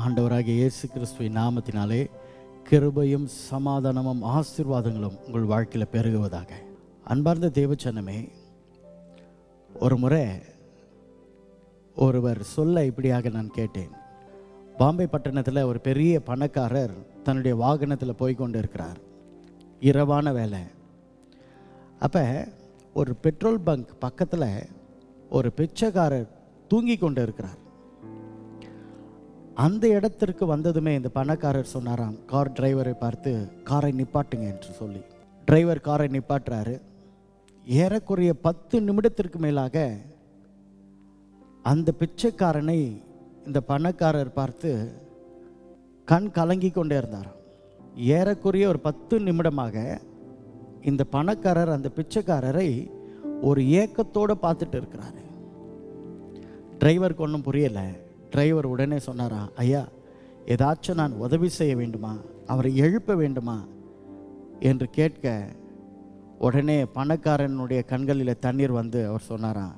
ஆண்டவராகிய இயேசு கிறிஸ்துவின் நாமத்தினாலே கிருபையும் சமாதானமும் ஆசீர்வாதங்களும் உங்கள் வாழ்க்கையில் பெருகுவதாக. அன்பார்ந்த தேவச்சனமே ஒரு முறை ஒருவர் சொல்ல இப்படியாக நான் கேட்டேன். பாம்பே பட்டணத்தில் ஒரு பெரிய பணக்காரர் தன்னுடைய வாகனத்தில் போய் கொண்டு இருக்கிறார் இரவான வேலை. அப்போ ஒரு பெட்ரோல் பங்க் பக்கத்தில் ஒரு பிச்சைக்காரர் தூங்கி கொண்டு இருக்கிறார் அந்த இடத்திற்கு வந்ததுமே இந்த பணக்காரர் சொன்னாராம் கார் டிரைவரை பார்த்து காரை நிப்பாட்டுங்க என்று சொல்லி. டிரைவர் காரை நிப்பாட்டுறாரு. ஏறக்குறைய பத்து நிமிடத்திற்கு மேலாக அந்த பிச்சைக்காரனை இந்த பணக்காரர் பார்த்து கண் கலங்கி கொண்டே இருந்தார் ஏறக்குறைய ஒரு பத்து நிமிடமாக இந்த பணக்காரர் அந்த பிச்சைக்காரரை ஒரு ஏக்கத்தோடு பார்த்துட்டு இருக்கிறாரு. டிரைவருக்கு ஒன்றும் புரியலை. டிரைவர் உடனே சொன்னாரா ஐயா ஏதாச்சும் நான் உதவி செய்ய வேண்டுமா? அவரை எழுப்ப வேண்டுமா? என்று கேட்க உடனே பணக்காரனுடைய கண்களில் தண்ணீர் வந்து அவர் சொன்னாரா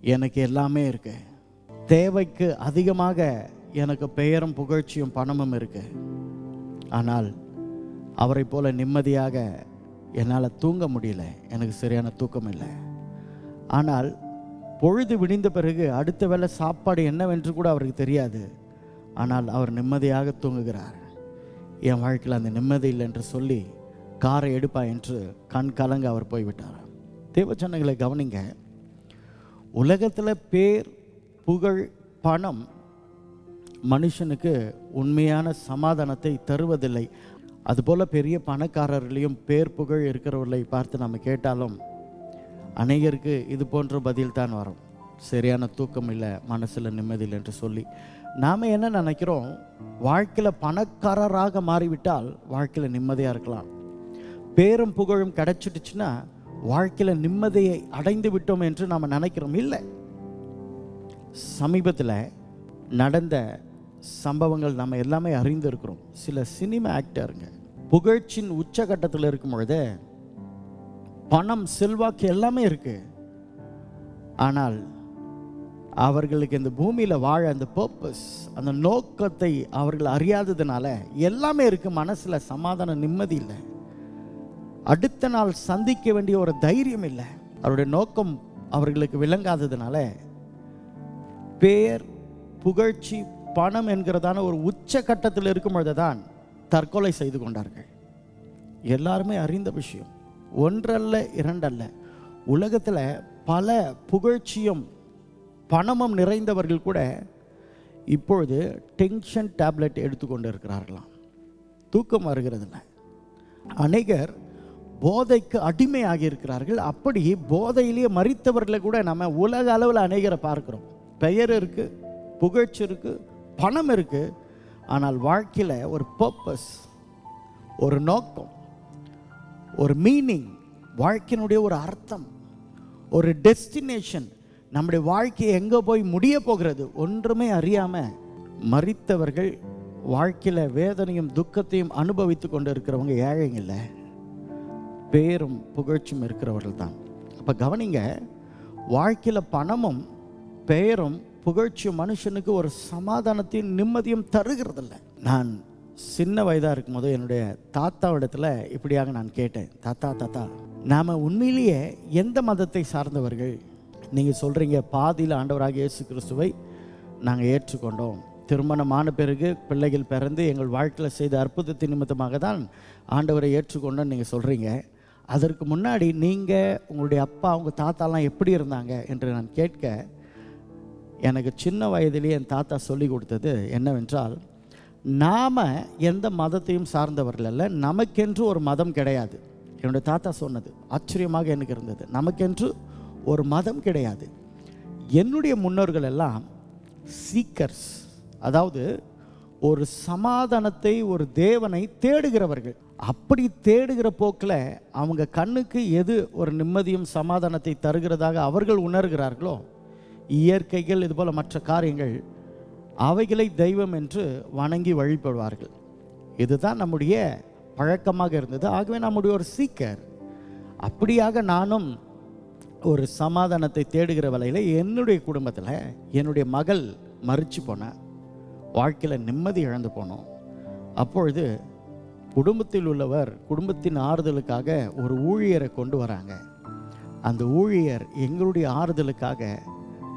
எனக்கு எல்லாமே இருக்கு. தேவைக்கு அதிகமாக எனக்கு பெயரும் புகழ்ச்சியும் பணமும் இருக்கு. ஆனால் அவரை போல நிம்மதியாக என்னால் தூங்க முடியல. எனக்கு சரியான தூக்கம் இல்லை. ஆனால் பொழுது விடிந்த பிறகு அடுத்த வேளை சாப்பாடு என்னவென்று கூட அவருக்கு தெரியாது. ஆனால் அவர் நிம்மதியாக தூங்குகிறார். என் வாழ்க்கையில் அந்த நிம்மதி இல்லை என்று சொல்லி காரை எடுப்பா என்று கண் கலங்க அவர் போய்விட்டார். தேவச்சனங்களை கவனிங்க. உலகத்தில் பேர் புகழ் பணம் மனுஷனுக்கு உண்மையான சமாதானத்தை தருவதில்லை. அதுபோல் பெரிய பணக்காரர்களையும் பேர் புகழ் இருக்கிறவர்களை பார்த்து நம்ம கேட்டாலும் அநேகருக்கு இது போன்ற பதில் தான் வரும். சரியான தூக்கம் இல்லை மனசில் நிம்மதி இல்லை என்று சொல்லி. நாம் என்ன நினைக்கிறோம்? வாழ்க்கையில் பணக்காரராக மாறிவிட்டால் வாழ்க்கையில் நிம்மதியாக இருக்கலாம். பேரும் புகழும் கிடைச்சிட்டுச்சுன்னா வாழ்க்கையில் நிம்மதியை அடைந்து விட்டோம் என்று நாம் நினைக்கிறோம். இல்லை. சமீபத்தில் நடந்த சம்பவங்கள் நம்ம எல்லாமே அறிந்திருக்கிறோம். சில சினிமா ஆக்டருங்க. புகழ்ச்சியின் உச்சகட்டத்தில் இருக்கும் பொழுது பணம் செல்வாக்கு எல்லாமே இருக்கு. ஆனால் அவர்களுக்கு இந்த பூமியில் வாழ அந்த பர்பஸ் அந்த நோக்கத்தை அவர்கள் அறியாததுனால எல்லாமே இருக்கு. மனசில் சமாதான நிம்மதி இல்லை. அடுத்த நாள் சந்திக்க வேண்டிய ஒரு தைரியம் இல்லை. அவருடைய நோக்கம் அவர்களுக்கு விளங்காததுனால பேர் புகழ்ச்சி பணம் என்கிறதான ஒரு உச்சகட்டத்தில் இருக்கும் பொழுது தான் தற்கொலை செய்து கொண்டார்கள். எல்லாருமே அறிந்த விஷயம். ஒன்றல்ல இரண்டல்ல. உலகத்தில் பல புகழ்ச்சியும் பணமும் நிறைந்தவர்கள் கூட இப்பொழுது டென்ஷன் டேப்லெட் எடுத்துக்கொண்டு இருக்கிறார்களாம் தூக்கம் வருகிறதில்ல. அநேகர் போதைக்கு அடிமையாகி இருக்கிறார்கள் அப்படி போதையிலேயே மறித்தவர்களை கூட நம்ம உலக அளவில் அநேகரை பார்க்குறோம். பெயர் இருக்குது புகழ்ச்சி இருக்குது பணம் இருக்குது ஆனால் வாழ்க்கையில் ஒரு பர்பஸ் ஒரு நோக்கம் ஒரு மீனிங் வாழ்க்கையினுடைய ஒரு அர்த்தம் ஒரு டெஸ்டினேஷன் நம்முடைய வாழ்க்கையை எங்கே போய் முடிய போகிறது ஒன்றுமே அறியாமல் மறித்தவர்கள் வாழ்க்கையில் வேதனையும் துக்கத்தையும் அனுபவித்து கொண்டு இருக்கிறவங்க ஏழைங்கள்ல பேரும் புகழ்ச்சியும் இருக்கிறவர்கள் தான். அப்போ கவனிங்க வாழ்க்கையில் பணமும் பெயரும் புகழ்ச்சியும் மனுஷனுக்கு ஒரு சமாதானத்தையும் நிம்மதியும் தருகிறதில்ல. நான் சின்ன வயதாக இருக்கும் போது என்னுடைய தாத்தாவிடத்தில் இப்படியாக நான் கேட்டேன் தாத்தா தாத்தா நாம் உண்மையிலேயே எந்த மதத்தை சார்ந்தவர்கள்? நீங்கள் சொல்கிறீங்க பாதியில் ஆண்டவராக இயேசு கிறிஸ்துவை நாங்கள் ஏற்றுக்கொண்டோம். திருமணமான பிறகு பிள்ளைகள் பிறந்து எங்கள் வாழ்க்கையில் செய்த அற்புதத்தின் நிமித்தமாக தான் ஆண்டவரை ஏற்றுக்கொண்டோன்னு நீங்கள் சொல்கிறீங்க அதற்கு முன்னாடி நீங்கள் உங்களுடைய அப்பா உங்கள் தாத்தாலாம் எப்படி இருந்தாங்க? என்று நான் கேட்க எனக்கு சின்ன வயதிலேயே என் தாத்தா சொல்லி கொடுத்தது என்னவென்றால் நாம் எந்த மதத்தையும் சார்ந்தவர்கள் அல்ல. நமக்கென்று ஒரு மதம் கிடையாது. என்னுடைய தாத்தா சொன்னது ஆச்சரியமாக எனக்கு இருந்தது. நமக்கென்று ஒரு மதம் கிடையாது. என்னுடைய முன்னோர்கள் எல்லாம் சீக்கர்ஸ். அதாவது ஒரு சமாதானத்தை ஒரு தேவனை தேடுகிறவர்கள். அப்படி தேடுகிற போக்கில் அவங்க கண்ணுக்கு எது ஒரு நிம்மதியும் சமாதானத்தை தருகிறதாக அவர்கள் உணர்கிறார்களோ இயற்கைகள் இதுபோல் மற்ற காரியங்கள் அவைகளை தெய்வம் என்று வணங்கி வழிபடுவார்கள். இதுதான் நம்முடைய பழக்கமாக இருந்தது. ஆகவே நம்முடைய ஒரு சீக்கர் அப்படியாக நானும் ஒரு சமாதானத்தை தேடுகிற வகையில் என்னுடைய குடும்பத்தில் என்னுடைய மகள் மறிச்சு போன வாழ்க்கையில் நிம்மதி இழந்து போனோம். அப்பொழுது குடும்பத்தில் உள்ளவர் குடும்பத்தின் ஆறுதலுக்காக ஒரு ஊழியரை கொண்டு வராங்க. அந்த ஊழியர் எங்களுடைய ஆறுதலுக்காக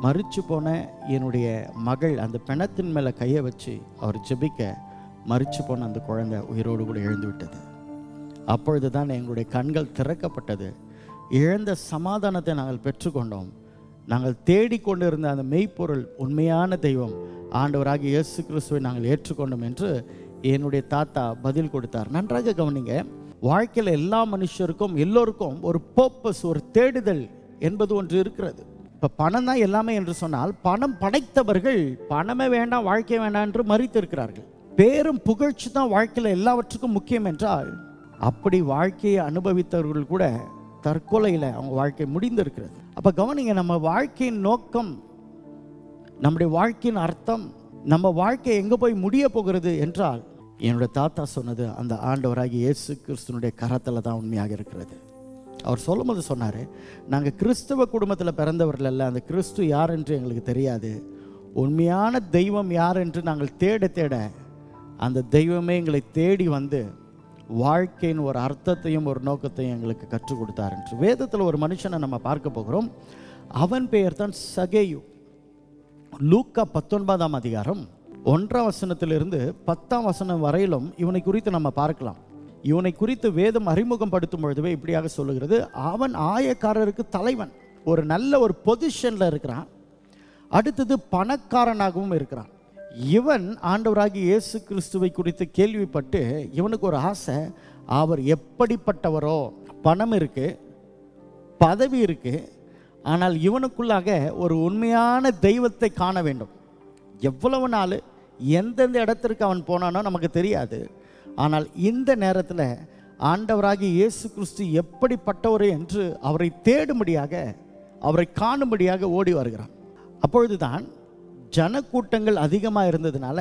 மறிச்சு போன என்னுடைய மகள் அந்த பிணத்தின் மேலே கையை வச்சு அவர் ஜெபிக்க மறிச்சு போன அந்த குழந்தை உயிரோடு கூட எழுந்து விட்டது. அப்பொழுது தான் எங்களுடைய கண்கள் திறக்கப்பட்டது. இழந்த சமாதானத்தை நாங்கள் பெற்றுக்கொண்டோம். நாங்கள் தேடிக்கொண்டிருந்த அந்த மெய்ப்பொருள் உண்மையான தெய்வம் ஆண்டவராகிய இயேசு கிறிஸ்துவை நாங்கள் ஏற்றுக்கொண்டோம் என்று என்னுடைய தாத்தா பதில் கொடுத்தார். நன்றாக கவனிங்க வாழ்க்கையில் எல்லா மனுஷருக்கும் எல்லோருக்கும் ஒரு பர்பஸ் ஒரு தேடுதல் என்பது ஒன்று இருக்கிறது. இப்போ பணம் தான் எல்லாமே என்று சொன்னால் பணம் படைத்தவர்கள் பணமே வேண்டாம் வாழ்க்கை வேண்டாம் என்று மறித்திருக்கிறார்கள். பேரும் புகழ்ச்சி தான் வாழ்க்கையில் எல்லாவற்றுக்கும் முக்கியம் என்றால் அப்படி வாழ்க்கையை அனுபவித்தவர்கள் கூட தற்கொலையில் அவங்க வாழ்க்கை முடிந்திருக்கிறது. அப்போ கவனிங்க நம்ம வாழ்க்கையின் நோக்கம் நம்முடைய வாழ்க்கையின் அர்த்தம் நம்ம வாழ்க்கை எங்கே போய் முடிய போகிறது என்றால் என்னோட தாத்தா சொன்னது அந்த ஆண்டவராகி இயேசு கிறிஸ்துனுடைய கரத்தில் தான் உண்மையாக இருக்கிறது. அவர் சொல்லும்போது சொன்னார் நாங்கள் கிறிஸ்தவ குடும்பத்தில் பிறந்தவர்கள் அல்ல அந்த கிறிஸ்து யார் என்று எங்களுக்கு தெரியாது. உண்மையான தெய்வம் யார் என்று நாங்கள் தேட தேட அந்த தெய்வமே எங்களை தேடி வந்து வாழ்க்கையின் ஒரு அர்த்தத்தையும் ஒரு நோக்கத்தையும் எங்களுக்கு கற்றுக் கொடுத்தார் என்று. வேதத்தில் ஒரு மனுஷனை நம்ம பார்க்க போகிறோம். அவன் பெயர் தான் சகேயு. லூக்கா பத்தொன்பதாம் அதிகாரம் ஒன்றாம் வசனத்திலிருந்து பத்தாம் வசனம் வரையிலும் இவனை குறித்து நம்ம பார்க்கலாம். இவனை குறித்து வேதம் அறிமுகம் படுத்தும் பொழுதுவே இப்படியாக சொல்லுகிறது. அவன் ஆயக்காரருக்கு தலைவன். ஒரு நல்ல ஒரு பொசிஷனில் இருக்கிறான். அடுத்தது பணக்காரனாகவும் இருக்கிறான். இவன் ஆண்டவராகி இயேசு கிறிஸ்துவை குறித்து கேள்விப்பட்டு இவனுக்கு ஒரு ஆசை அவர் எப்படிப்பட்டவரோ பணம் இருக்குது பதவி இருக்குது ஆனால் இவனுக்குள்ளாக ஒரு உண்மையான தெய்வத்தை காண வேண்டும். எவ்வளவு நாள் எந்தெந்த இடத்திற்கு அவன் போனானோ நமக்கு தெரியாது. ஆனால் இந்த நேரத்தில் ஆண்டவராகி இயேசு கிறிஸ்து எப்படிப்பட்டவர் என்று அவரை தேடும்படியாக அவரை காணும்படியாக ஓடி வருகிறான். அப்பொழுதுதான் ஜனக்கூட்டங்கள் அதிகமாக இருந்ததுனால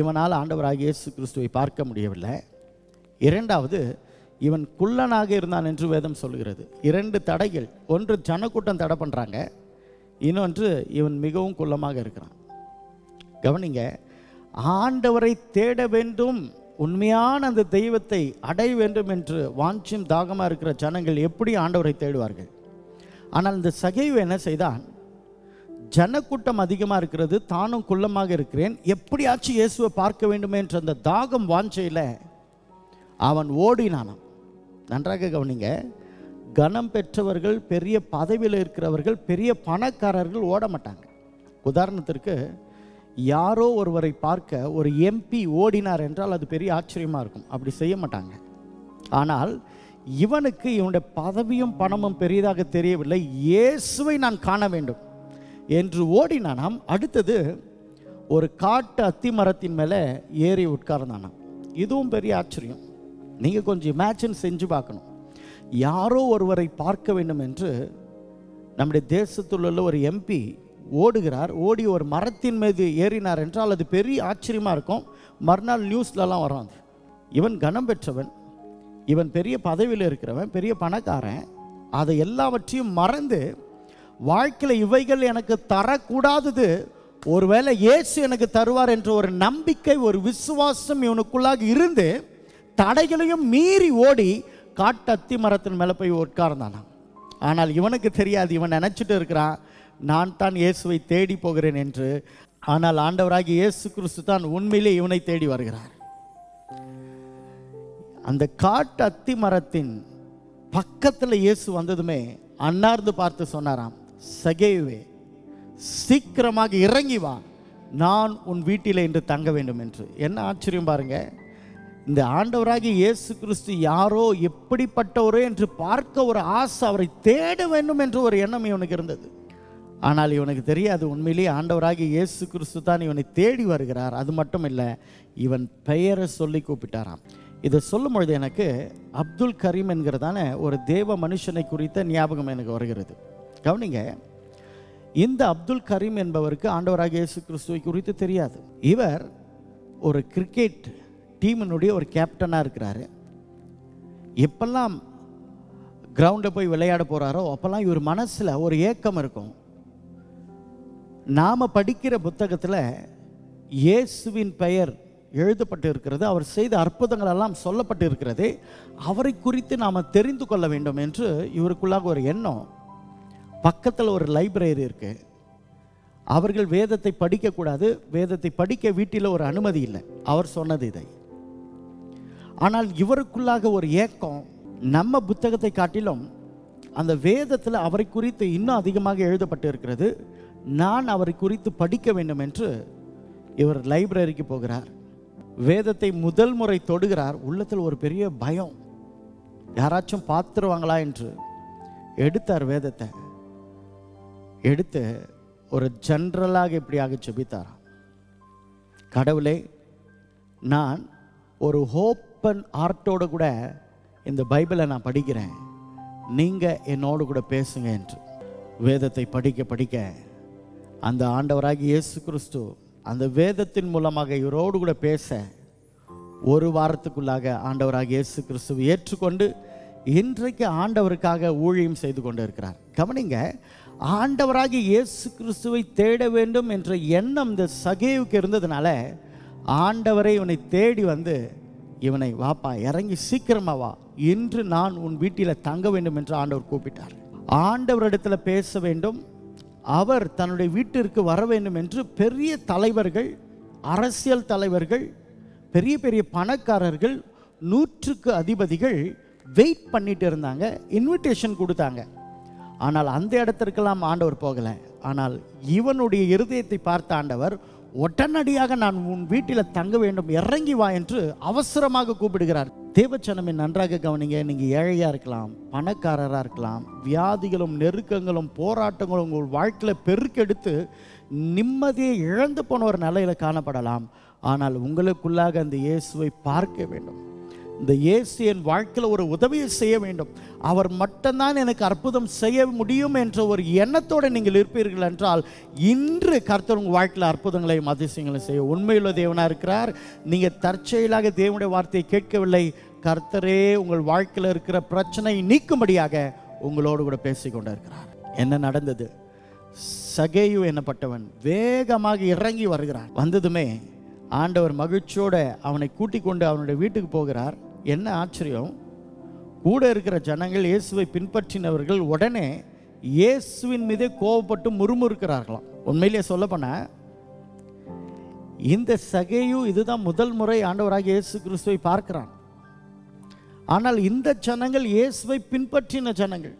இவனால் ஆண்டவராகி இயேசு கிறிஸ்துவை பார்க்க முடியவில்லை. இரண்டாவது இவன் குள்ளனாக இருந்தான் என்று வேதம் சொல்கிறது. இரண்டு தடைகள். ஒன்று ஜனக்கூட்டம் தடை பண்ணுறாங்க இன்னொன்று இவன் மிகவும் குள்ளமாக இருக்கிறான். கவனிங்க ஆண்டவரை தேட வேண்டும் உண்மையான அந்த தெய்வத்தை அடைய வேண்டும் என்று வாஞ்சியும் தாகமாக இருக்கிற ஜனங்கள் எப்படி ஆண்டவரை தேடுவார்கள்? ஆனால் இந்த சகைவு என்ன செய்தான்? ஜனக்கூட்டம் அதிகமாக இருக்கிறது தானும் குள்ளமாக இருக்கிறேன். எப்படியாச்சும் இயேசுவை பார்க்க வேண்டும் என்ற அந்த தாகம் வாஞ்சையில் அவன் ஓடினானாம். நன்றாக கவனிங்க. கனம் பெற்றவர்கள் பெரிய பதவியில் இருக்கிறவர்கள் பெரிய பணக்காரர்கள் ஓட மாட்டாங்க உதாரணத்திற்கு யாரோ ஒருவரை பார்க்க ஒரு எம்பி ஓடினார் என்றால் அது பெரிய ஆச்சரியமாக இருக்கும். அப்படி செய்ய மாட்டாங்க. ஆனால் இவனுக்கு இவனுடைய பதவியும் பணமும் பெரியதாக தெரியவில்லை. இயேசுவை நான் காண வேண்டும் என்று ஓடினானாம். அடுத்தது ஒரு காட்டு அத்தி மரத்தின் மேலே ஏறி உட்கார்ந்தானாம். இதுவும் பெரிய ஆச்சரியம். நீங்கள் கொஞ்சம் இமேஜின் செஞ்சு பார்க்கணும். யாரோ ஒருவரை பார்க்க வேண்டும் என்று நம்முடைய தேசத்தில் உள்ள ஒரு எம்பி ஓடுகிறார். ஓடி ஒரு மரத்தின் மீது ஏறினார் என்றால் அது பெரிய ஆச்சரியமாக இருக்கும். மறுநாள் நியூஸ்லலாம் வரும் அது இவன் கனம் பெற்றவன். இவன் பெரிய பதவியில் இருக்கிறவன் பெரிய பணக்காரன். அதை எல்லாவற்றையும் மறந்து வாழ்க்கையில் இவைகள் எனக்கு தரக்கூடாதது. ஒருவேளை இயேசு எனக்கு தருவார் என்ற ஒரு நம்பிக்கை ஒரு விசுவாசம் இவனுக்குள்ளாக இருந்து தடைகளையும் மீறி ஓடி காட்டு அத்தி மரத்தின் மேலே போய் உட்கார்ந்தானான் ஆனால் இவனுக்கு தெரியாது. இவன் நினச்சிட்டு இருக்கிறான் நான் தான் இயேசுவை தேடி போகிறேன் என்று. ஆனால் ஆண்டவராகி இயேசு கிறிஸ்து தான் உண்மையிலே இவனை தேடி வருகிறார். அந்த காட்டு அத்தி மரத்தின் பக்கத்தில் இயேசு வந்ததுமே அன்னார்ந்து பார்த்து சொன்னாராம் சகேவே சீக்கிரமாக இறங்கி வா. நான் உன் வீட்டில் இன்று தங்க வேண்டும் என்று. என்ன ஆச்சரியம் பாருங்க. இந்த ஆண்டவராகி இயேசு கிறிஸ்து யாரோ எப்படிப்பட்டவரோ என்று பார்க்க ஒரு ஆசை அவரை தேட வேண்டும் என்று ஒரு எண்ணம் இவனுக்கு இருந்தது. ஆனால் இவனுக்கு தெரியாது. உண்மையிலேயே ஆண்டவராகி இயேசு கிறிஸ்து தான் இவனை தேடி வருகிறார். அது மட்டும் இல்லை இவன் பெயரை சொல்லி கூப்பிட்டாராம். இதை சொல்லும் பொழுது எனக்கு அப்துல் கரீம் என்கிறதான ஒரு தேவ மனுஷனை குறித்த ஞாபகம் எனக்கு வருகிறது. கவனிங்க இந்த அப்துல் கரீம் என்பவருக்கு ஆண்டவராக இயேசு கிறிஸ்துவை குறித்து தெரியாது. இவர் ஒரு கிரிக்கெட் டீமினுடைய ஒரு கேப்டனாக இருக்கிறாரு. எப்பெல்லாம் கிரவுண்டை போய் விளையாட போகிறாரோ அப்போல்லாம் இவர் மனசில் ஒரு ஏக்கம் இருக்கும். நாம் படிக்கிற புத்தகத்தில் இயேசுவின் பெயர் எழுதப்பட்டு இருக்கிறது அவர் செய்த அற்புதங்கள் எல்லாம் சொல்லப்பட்டு இருக்கிறது அவரை குறித்து நாம் தெரிந்து கொள்ள வேண்டும் என்று இவருக்குள்ளாக ஒரு எண்ணம். பக்கத்தில் ஒரு லைப்ரரி இருக்குது அவர்கள் வேதத்தை படிக்கக்கூடாது வேதத்தை படிக்க வீட்டில் ஒரு அனுமதி இல்லை. அவர் சொன்னது இதை. ஆனால் இவருக்குள்ளாக ஒரு ஏக்கம் நம்ம புத்தகத்தை காட்டிலும் அந்த வேதத்தில் அவரை குறித்து இன்னும் அதிகமாக எழுதப்பட்டு இருக்கிறது நான் அவரை குறித்து படிக்க வேண்டும் என்று இவர் லைப்ரரிக்கு போகிறார். வேதத்தை முதல் முறை தொடுகிறார். உள்ளத்தில் ஒரு பெரிய பயம். யாராச்சும் பார்த்துருவாங்களா என்று எடுத்தார் வேதத்தை. எடுத்து ஒரு ஜென்ரலாக இப்படியாக ஜெபித்தாராம். கடவுளே நான் ஒரு ஹோப்பன் ஆர்ட்டோட கூட இந்த பைபிளை நான் படிக்கிறேன். நீங்கள் என்னோடு கூட பேசுங்க என்று வேதத்தை படிக்க படிக்க அந்த ஆண்டவராகி இயேசு கிறிஸ்து அந்த வேதத்தின் மூலமாக இவரோடு கூட பேச ஒரு வாரத்துக்குள்ளாக ஆண்டவராக இயேசு கிறிஸ்துவை ஏற்றுக்கொண்டு இன்றைக்கு ஆண்டவருக்காக ஊழியம் செய்து கொண்டு இருக்கிறார் கவனிங்க ஆண்டவராகி இயேசு கிறிஸ்துவை தேட வேண்டும் என்ற எண்ணம் இந்த சகேவுக்கு இருந்ததுனால ஆண்டவரை இவனை தேடி வந்து இவனை வாப்பா இறங்கி சீக்கிரமா வா இன்று நான் உன் வீட்டில் தங்க வேண்டும் என்று ஆண்டவர் கூப்பிட்டார். ஆண்டவரிடத்தில் பேச வேண்டும் அவர் தன்னுடைய வீட்டிற்கு வர வேண்டும் என்று பெரிய தலைவர்கள் அரசியல் தலைவர்கள் பெரிய பெரிய பணக்காரர்கள் நூற்றுக்கு அதிபதிகள் வெயிட் பண்ணிட்டு இருந்தாங்க இன்விடேஷன் கொடுத்தாங்க. ஆனால் அந்த இடத்திற்கெல்லாம் ஆண்டவர் போகலை. ஆனால் இவனுடைய இருதயத்தை பார்த்த ஆண்டவர் உடனடியாக நான் உன் வீட்டில் தங்க வேண்டும் இறங்கி வா என்று அவசரமாக கூப்பிடுகிறார். தேவச்சனமே நன்றாக கவனிங்க நீங்கள் ஏழையாக இருக்கலாம் பணக்காரராக இருக்கலாம் வியாதிகளும் நெருக்கங்களும் போராட்டங்களும் உங்கள் வாழ்க்கையில் பெருக்கெடுத்து நிம்மதியை இழந்து போன ஒரு நிலையில் காணப்படலாம். ஆனால் உங்களுக்குள்ளாக அந்த இயேசுவை பார்க்க வேண்டும். இந்த இயேசு என் வாழ்க்கையில் ஒரு உதவியை செய்ய வேண்டும். அவர் மட்டும்தான் எனக்கு அற்புதம் செய்ய முடியும் என்ற ஒரு எண்ணத்தோடு நீங்கள் இருப்பீர்கள் என்றால் இன்று கர்த்தர் உங்கள் வாழ்க்கையில் அற்புதங்களையும் அதிசயங்களையும் செய்ய உண்மையுள்ள தேவனாக இருக்கிறார். நீங்கள் தற்செயலாக தேவனுடைய வார்த்தையை கேட்கவில்லை. கர்த்தரே உங்கள் வாழ்க்கையில் இருக்கிற பிரச்சனை நீக்கும்படியாக உங்களோடு கூட பேசிக்கொண்டு இருக்கிறார் என்ன நடந்தது? சகேயு என்னப்பட்டவன் வேகமாக இறங்கி வருகிறான். வந்ததுமே ஆண்டவர் மகிழ்ச்சியோடு அவனை கூட்டிக் கொண்டு அவனுடைய வீட்டுக்கு போகிறார். என்ன ஆச்சரியம்? கூட இருக்கிற ஜனங்கள் இயேசுவை பின்பற்றினவர்கள் உடனே இயேசுவின் மீதே கோபப்பட்டு முறுமுறுக்கிறார்களாம். உண்மையிலேயே சொல்ல இந்த சகையும் இதுதான் முதல் முறை ஆண்டவராக இயேசு கிறிஸ்துவை பார்க்கிறான். ஆனால் இந்த ஜனங்கள் இயேசுவை பின்பற்றின ஜனங்கள்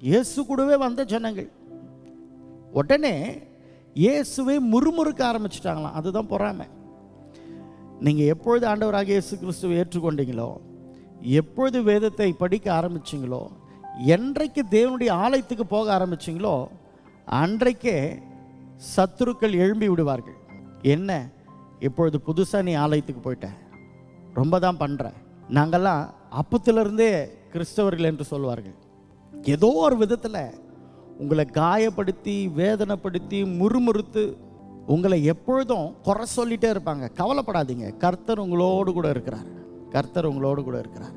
இயேசு கூடவே வந்த ஜனங்கள் உடனே இயேசுவை முறுமுறுக்க ஆரம்பிச்சிட்டாங்களாம். அதுதான் பொறாமை. நீங்கள் எப்பொழுது ஆண்டவராக இயேசு கிறிஸ்துவை ஏற்றுக்கொண்டீங்களோ எப்பொழுது வேதத்தை படிக்க ஆரம்பிச்சிங்களோ என்றைக்கு தேவனுடைய ஆலயத்துக்கு போக ஆரம்பிச்சிங்களோ அன்றைக்கே சத்துருக்கள் எழும்பி விடுவார்கள். என்ன? இப்பொழுது புதுசாக நீ ஆலயத்துக்கு போயிட்ட. ரொம்ப தான் பண்ணுற நாங்கள்லாம் அப்பத்திலிருந்தே கிறிஸ்தவர்கள் என்று சொல்வார்கள். ஏதோ ஒரு விதத்தில் உங்களை காயப்படுத்தி வேதனைப்படுத்தி முறுமுறுத்து உங்களை எப்பொழுதும் குறை சொல்லிட்டே இருப்பாங்க. கவலைப்படாதீங்க. கர்த்தர் உங்களோடு கூட இருக்கிறார். கர்த்தர் உங்களோடு கூட இருக்கிறார்.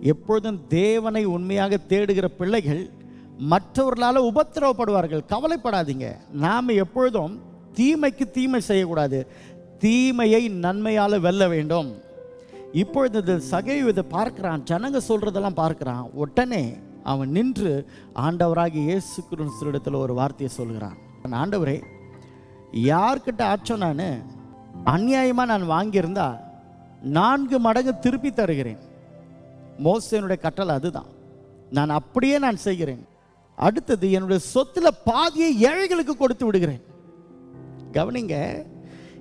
எப்பொழுதும் தேவனை உண்மையாக தேடுகிற பிள்ளைகள் மற்றவர்களால் உபத்திரவப்படுவார்கள். கவலைப்படாதீங்க. நாம் எப்பொழுதும் தீமைக்கு தீமை செய்யக்கூடாது. தீமையை நன்மையால் வெல்ல வேண்டும். இப்பொழுது இந்த சகைவு இதை பார்க்கிறான். ஜனங்க சொல்கிறதெல்லாம் பார்க்கிறான். உடனே அவன் நின்று ஆண்டவராகி இயேசு கிறிஸ்துவிடத்தில் ஒரு வார்த்தையை சொல்கிறான். ஆண்டவரே யார்கிட்ட ஆச்சோ நான் அநியாயமாக நான் வாங்கியிருந்தா நான்கு மடங்கு திருப்பி தருகிறேன். மோசனுடைய கட்டளை அதுதான். நான் அப்படியே நான் செய்கிறேன். அடுத்தது என்னுடைய சொத்தில் பாதியை ஏழைகளுக்கு கொடுத்து விடுகிறேன். கவனிங்க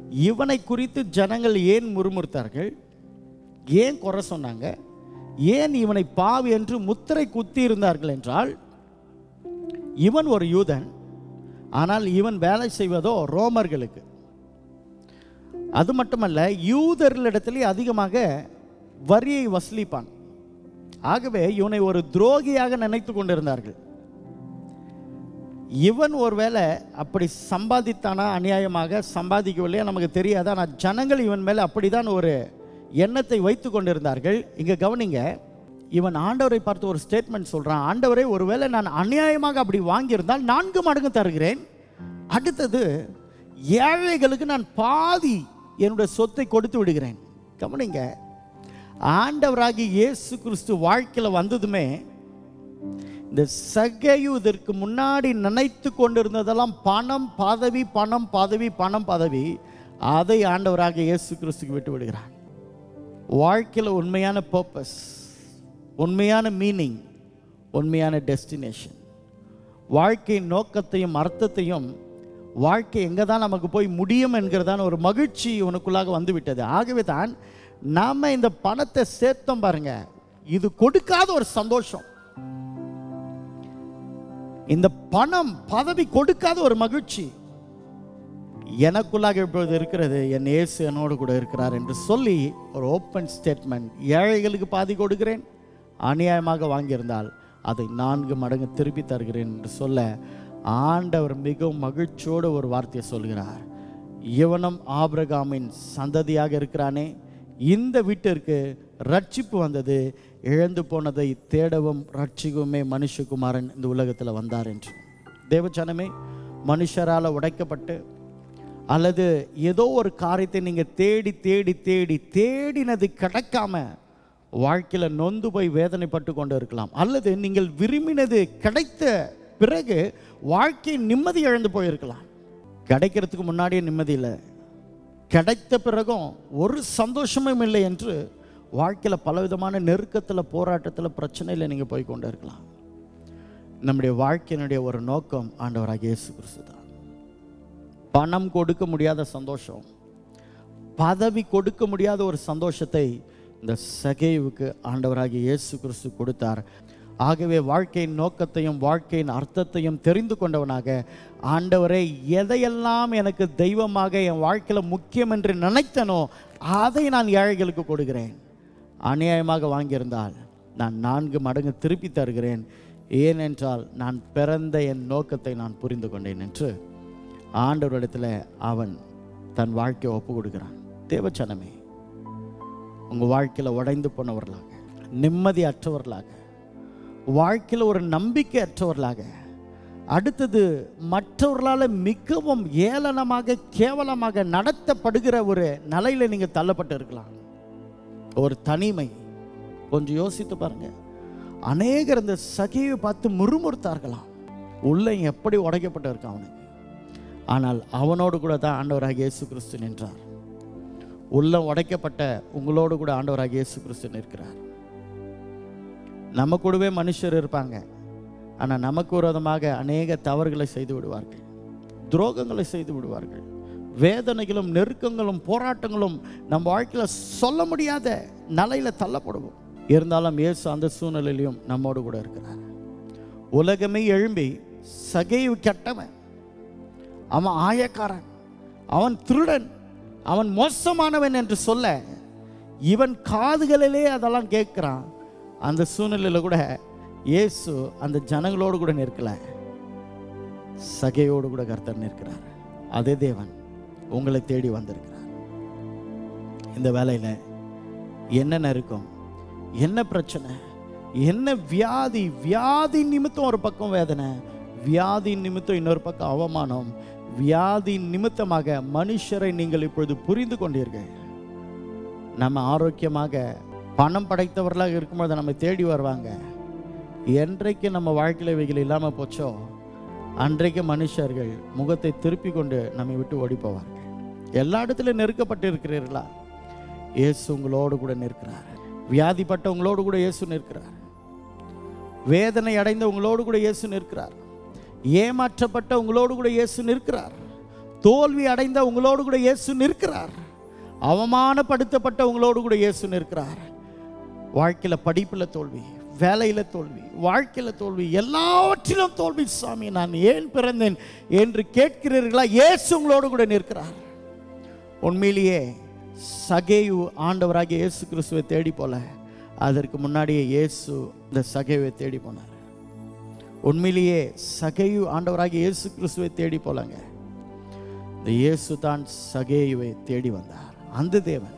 இவனை குறித்து ஜனங்கள் ஏன் முறுமுறுத்தார்கள்? ஏன் குறை சொன்னாங்க? ஏன் இவனை பாவி என்று முத்திரை குத்தி இருந்தார்கள் என்றால் இவன் ஒரு யூதன் ஆனால் இவன் வேலை செய்வதோ ரோமர்களுக்கு. அது மட்டுமல்ல யூதர்களிடத்திலே அதிகமாக வரியை வசூலிப்பான். ஆகவே இவனை ஒரு துரோகியாக நினைத்து கொண்டிருந்தார்கள். இவன் ஒருவேளை அப்படி சம்பாதித்தானா? அநியாயமாக சம்பாதிக்கவில்லையா? நமக்கு தெரியாது? ஆனால் ஜனங்கள் இவன் மேலே அப்படிதான் ஒரு எண்ணத்தை வைத்து கொண்டிருந்தார்கள். இங்கே கவனிங்க இவன் ஆண்டவரை பார்த்து ஒரு ஸ்டேட்மெண்ட் சொல்கிறான் ஆண்டவரை ஒருவேளை நான் அநியாயமாக அப்படி வாங்கியிருந்தால் நான்கு மடங்கு தருகிறேன். அடுத்தது ஏழைகளுக்கு நான் பாதி என்னுடைய சொத்தை கொடுத்து விடுகிறேன். கவனிங்க ஆண்டவராகி இயேசு கிறிஸ்து வாழ்க்கையில் வந்ததுமே இந்த சகையு இதற்கு முன்னாடி நினைத்து கொண்டிருந்ததெல்லாம் பணம் பதவி பணம் பதவி பணம் பதவி அதை ஆண்டவராக இயேசு கிறிஸ்துக்கு விட்டு விடுகிறான் வாழ்க்கையில் உண்மையான பர்பஸ் உண்மையான மீனிங் உண்மையான டெஸ்டினேஷன் வாழ்க்கையின் நோக்கத்தையும் அர்த்தத்தையும் வாழ்க்கை எங்கே தான் நமக்கு போய் முடியும் என்கிறதான ஒரு மகிழ்ச்சி உனக்குள்ளாக வந்து விட்டது ஆகவே தான் நாம் இந்த பணத்தை சேர்த்தோம் பாருங்க. இது கொடுக்காத ஒரு சந்தோஷம். இந்த பணம் பதவி கொடுக்காத ஒரு மகிழ்ச்சி. எனக்குள்ளாக இப்பொழுது இருக்கிறது என் இயேசு என்னோடு கூட இருக்கிறார் என்று சொல்லி ஒரு ஓப்பன் ஸ்டேட்மெண்ட் ஏழைகளுக்கு பாதி கொடுக்கிறேன். அநியாயமாக வாங்கியிருந்தால் அதை நான்கு மடங்கு திருப்பி தருகிறேன் என்று சொல்ல ஆண்டவர் மிகவும் மகிழ்ச்சியோடு ஒரு வார்த்தையை சொல்கிறார். இவனும் ஆபிரகாமின் சந்ததியாக இருக்கிறானே. இந்த வீட்டிற்கு ரட்சிப்பு வந்தது. இழந்து போனதை தேடவும் ரட்சிக்குமே மனுஷகுமாரன் இந்த உலகத்தில் வந்தார் என்று. தேவச்சனமே மனுஷரால் உடைக்கப்பட்டு அல்லது ஏதோ ஒரு காரியத்தை நீங்கள் தேடி தேடி தேடி தேடினது கிடைக்காம வாழ்க்கையில் நொந்து போய் வேதனைப்பட்டு கொண்டு இருக்கலாம். அல்லது நீங்கள் விரும்பினது கிடைத்த பிறகு வாழ்க்கை நிம்மதி இழந்து போயிருக்கலாம். கிடைக்கிறதுக்கு முன்னாடியே நிம்மதி இல்லை. கிடைத்த பிறகும் ஒரு சந்தோஷமும் இல்லை என்று வாழ்க்கையில் பலவிதமான நெருக்கத்தில் போராட்டத்தில் பிரச்சனையில் நீங்கள் போய் கொண்டு இருக்கலாம். நம்முடைய வாழ்க்கையினுடைய ஒரு நோக்கம் ஆண்டவராக இயேசு கிறிஸ்து தான். பணம் கொடுக்க முடியாத சந்தோஷம் பதவி கொடுக்க முடியாத ஒரு சந்தோஷத்தை இந்த சகேவுக்கு ஆண்டவராகிய இயேசு கிறிஸ்து கொடுத்தார். ஆகவே வாழ்க்கையின் நோக்கத்தையும் வாழ்க்கையின் அர்த்தத்தையும் தெரிந்து கொண்டவனாக ஆண்டவரே எதையெல்லாம் எனக்கு தெய்வமாக என் வாழ்க்கையில் முக்கியம் என்று நினைத்தனோ அதை நான் ஏழைகளுக்கு கொடுக்கிறேன். அநியாயமாக வாங்கியிருந்தால் நான் நான்கு மடங்கு திருப்பி தருகிறேன். ஏனென்றால் நான் பிறந்த என் நோக்கத்தை நான் புரிந்து கொண்டேன் என்று ஆண்டவரிடத்தில் அவன் தன் வாழ்க்கையை ஒப்பு கொடுக்கிறான் தேவச்சனமே. உங்கள் வாழ்க்கையில் உடைந்து போனவர்களாக நிம்மதி அற்றவர்களாக வாழ்க்கையில் ஒரு நம்பிக்கை அற்றவர்களாக அடுத்தது மற்றவர்களால் மிகவும் ஏளனமாக கேவலமாக நடத்தப்படுகிற ஒரு நிலையில் நீங்கள் தள்ளப்பட்டு இருக்கலாம். ஒரு தனிமை. கொஞ்சம் யோசித்து பாருங்கள் அநேகர் இந்த சகையை பார்த்து முறுமுறுத்தார்களாம். உள்ளே எப்படி உடைக்கப்பட்டு இருக்கான் அவனுக்கு? ஆனால் அவனோடு கூட தான் ஆண்டவராக இயேசு கிறிஸ்து நின்றார். உள்ளம் உடைக்கப்பட்ட உங்களோடு கூட ஆண்டவராக இயேசு கிறிஸ்து இருக்கிறார் நம்ம கூடவே மனுஷர் இருப்பாங்க. ஆனால் நமக்கு விரோதமாக அநேக தவறுகளை செய்து விடுவார்கள். துரோகங்களை செய்து விடுவார்கள். வேதனைகளும் நெருக்கங்களும் போராட்டங்களும் நம்ம வாழ்க்கையில் சொல்ல முடியாத நிலையில் தள்ளப்படுவோம். இருந்தாலும் இயேசு அந்த சூழ்நிலையிலையும் நம்மோடு கூட இருக்கிறார். உலகமே எழும்பி சகைவு கெட்டவன். அவன் ஆயக்காரன். அவன் திருடன். அவன் மோசமானவன் என்று சொல்ல இவன் காதுகளிலே அதெல்லாம் கேட்குறான். அந்த சூழ்நிலையில் கூட இயேசு அந்த ஜனங்களோடு கூட நிற்கல. சகையோடு கூட கர்த்தர் நிற்கிறார். அதே தேவன் உங்களை தேடி வந்திருக்கிறார். இந்த வேலையில் என்னென்ன இருக்கும் என்ன பிரச்சனை? என்ன வியாதி? வியாதி நிமித்தம் ஒரு பக்கம் வேதனை. வியாதி நிமித்தம் இன்னொரு பக்கம் அவமானம். வியாதி நிமித்தமாக மனுஷரை நீங்கள் இப்பொழுது புரிந்து கொண்டீர்கள். நம்ம ஆரோக்கியமாக பணம் படைத்தவர்களாக இருக்கும்போது நம்ம தேடி வருவாங்க. என்றைக்கு நம்ம வாழ்க்கையில் இவைகள் இல்லாமல் போச்சோ அன்றைக்கு மனுஷர்கள் முகத்தை திருப்பி கொண்டு நம்மை விட்டு ஓடிப்போவார்கள் எல்லா இடத்துலையும் நெருக்கப்பட்டு இருக்கிறீர்களா இயேசு உங்களோடு கூட நிற்கிறார். வியாதிப்பட்டவங்களோடு கூட இயேசு நிற்கிறார். வேதனை அடைந்தவங்களோடு கூட இயேசு நிற்கிறார். ஏமாற்றப்பட்ட உங்களோடு கூட இயேசு நிற்கிறார். தோல்வி அடைந்த உங்களோடு கூட இயேசு நிற்கிறார். அவமானப்படுத்தப்பட்ட உங்களோடு கூட இயேசு நிற்கிறார். வாழ்க்கையில் படிப்பில் தோல்வி வேலையில் தோல்வி வாழ்க்கையில் தோல்வி எல்லாவற்றிலும் தோல்வி. சாமி நான் ஏன் பிறந்தேன் என்று கேட்கிறீர்களா? இயேசு உங்களோடு கூட நிற்கிறார். உண்மையிலேயே சகேயு ஆண்டவராகிய இயேசு கிறிஸ்துவை தேடி போல அதற்கு முன்னாடியே இயேசு இந்த சகேவை தேடி போனார். உண்மையிலேயே சகையு ஆண்டவராகிய இயேசு கிறிஸ்துவை தேடி போலாங்க. இந்த இயேசு தான் சகேயுவை தேடி வந்தார். அந்த தேவன்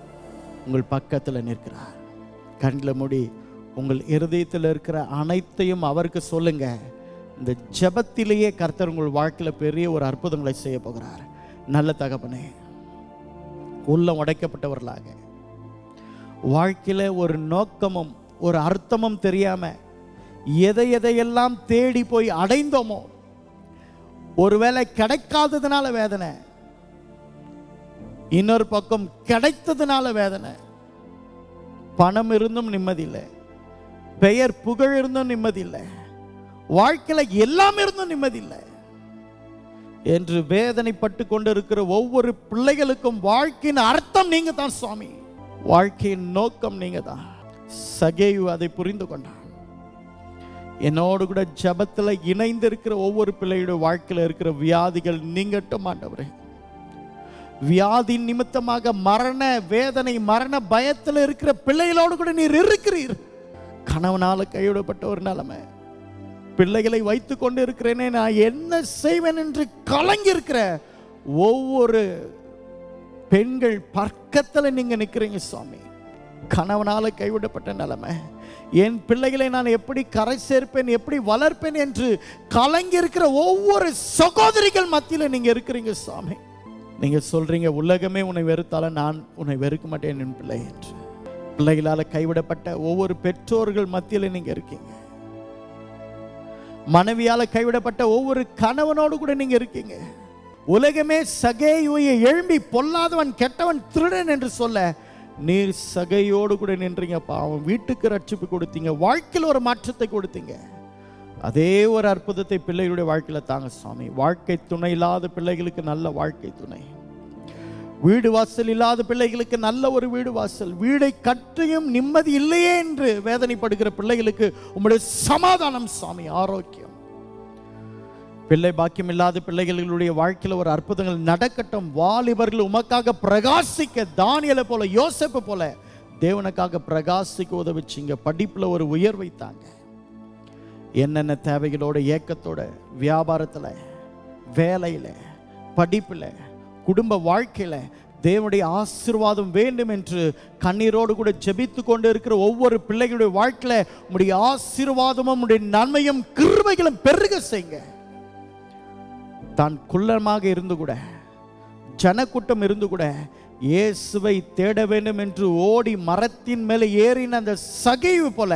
உங்கள் பக்கத்தில் நிற்கிறார். கண்ணில் மூடி உங்கள் இருதயத்தில் இருக்கிற அனைத்தையும் அவருக்கு சொல்லுங்க. இந்த ஜெபத்திலேயே கர்த்தர் உங்கள் வாழ்க்கையில் பெரிய ஒரு அற்புதங்களை செய்ய போகிறார். நல்ல தகப்பனே உள்ளம் உடைக்கப்பட்டவர்களாக. வாழ்க்கையில ஒரு நோக்கமும் ஒரு அர்த்தமும் தெரியாமல் எதை எதையெல்லாம் தேடி போய் அடைந்தோமோ ஒருவேளை கிடைக்காததுனால வேதனை இன்னொரு பக்கம் கிடைத்ததுனால வேதனை. பணம் இருந்தும் நிம்மதி இல்லை பெயர் புகழ் இருந்தும் நிம்மதி இல்லை வாழ்க்கையில எல்லாம் இருந்தும் நிம்மதி இல்லை என்று வேதனைப்பட்டு கொண்டிருக்கிற ஒவ்வொரு பிள்ளைகளுக்கும் வாழ்க்கையின் அர்த்தம் நீங்க தான் சுவாமி. வாழ்க்கையின் நோக்கம் நீங்க தான் சகேயு அதை புரிந்து கொண்டான். என்னோடு கூட ஜபத்தில் இணைந்து இருக்கிற ஒவ்வொரு பிள்ளையோட வாழ்க்கையில இருக்கிற வியாதிகள் நீங்கட்டும் ஆண்டவரே. வியாதி நிமித்தமாக மரண வேதனை மரண பயத்தில் இருக்கிற பிள்ளைகளோடு கூட நீர் இருக்கிறீர். கணவனால கைவிடப்பட்ட ஒரு நிலைமை. பிள்ளைகளை வைத்து கொண்டு இருக்கிறேனே நான் என்ன செய்வேன் என்று கலங்கி இருக்கிற ஒவ்வொரு பெண்கள் பக்கத்தில் நீங்க நிக்கிறீங்க சுவாமி. கணவனால கைவிடப்பட்ட நிலைமை. என் பிள்ளைகளை நான் எப்படி கரை சேர்ப்பேன் எப்படி வளர்ப்பேன் என்று கலங்கி இருக்கிற ஒவ்வொரு சகோதரிகள் மத்தியில் நீங்க இருக்கிறீங்க சுவாமி நீங்க சொல்றீங்க உலகமே உன்னை வெறுத்தால நான் உன்னை வெறுக்க மாட்டேன் என் பிள்ளை என்று. பிள்ளைகளால கைவிடப்பட்ட ஒவ்வொரு பெற்றோர்கள் மத்தியில் நீங்க இருக்கீங்க. மனைவியால கைவிடப்பட்ட ஒவ்வொரு கணவனோடு கூட நீங்க இருக்கீங்க. உலகமே சகையுயை எழும்பி பொல்லாதவன் கெட்டவன் திருடன் என்று சொல்ல நீர் சகையோடு கூட நின்றீங்கப்பா. அவன் வீட்டுக்கு ரட்சிப்பு கொடுத்தீங்க. வாழ்க்கையில் ஒரு மாற்றத்தை கொடுத்தீங்க. அதே ஒரு அற்புதத்தை பிள்ளைகளுடைய வாழ்க்கையில் தாங்க சுவாமி வாழ்க்கை துணை இல்லாத பிள்ளைகளுக்கு நல்ல வாழ்க்கை துணை. வீடு வாசல் இல்லாத பிள்ளைகளுக்கு நல்ல ஒரு வீடு வாசல். வீடை கற்றியும் நிம்மதி இல்லையே என்று வேதனைப்படுகிற பிள்ளைகளுக்கு உங்களுடைய சமாதானம் சுவாமி ஆரோக்கியம். பிள்ளை பாக்கியம் இல்லாத பிள்ளைகளுடைய வாழ்க்கையில் ஒரு அற்புதங்கள் நடக்கட்டும். வாலிபர்கள் உமக்காக பிரகாசிக்க தானியலை போல யோசேப்பு போல தேவனுக்காக பிரகாசிக்க உதவிச்சிங்க. படிப்பில் ஒரு உயர்வை தாங்க. என்னென்ன தேவைகளோட ஏக்கத்தோட வியாபாரத்தில் வேலையில் படிப்பில் குடும்ப வாழ்க்கையில் தேவனுடைய ஆசீர்வாதம் வேண்டும் என்று கண்ணீரோடு கூட ஜெபித்து கொண்டு இருக்கிற ஒவ்வொரு பிள்ளைகளுடைய வாழ்க்கையில் உடைய ஆசீர்வாதமும் உடைய நன்மையும் கிருமைகளும் பெருக செய்யுங்க. தான் குள்ளமாக இருந்து கூட ஜனக்கூட்டம் இருந்து கூட இயேசுவை தேட வேண்டும் என்று ஓடி மரத்தின் மேலே ஏறின அந்த சகைவு போல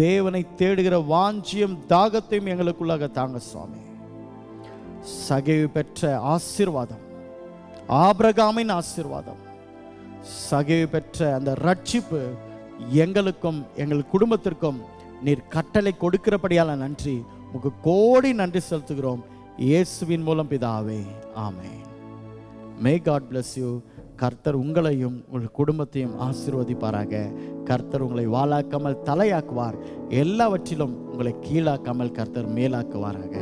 தேவனை தேடுகிற வாஞ்சியம் தாகத்தையும் எங்களுக்குள்ளாக தாங்க சுவாமி. சகைவு பெற்ற ஆசீர்வாதம் ஆபிரகாமின் ஆசிர்வாதம் சகைவு பெற்ற அந்த ரட்சிப்பு எங்களுக்கும் எங்கள் குடும்பத்திற்கும் நீர் கட்டளை கொடுக்கிறபடியால் நன்றி. உங்க கோடி நன்றி செலுத்துகிறோம். இயேசுவின் மூலம் பிதாவே ஆமே மே காட் பிளஸ் யூ கர்த்தர் உங்களையும் உங்கள் குடும்பத்தையும் ஆசீர்வதிப்பாராக. கர்த்தர் உங்களை வாழாக்காமல் தலையாக்குவார். எல்லாவற்றிலும் உங்களை கீழாக்காமல் கர்த்தர் மேலாக்குவாராக.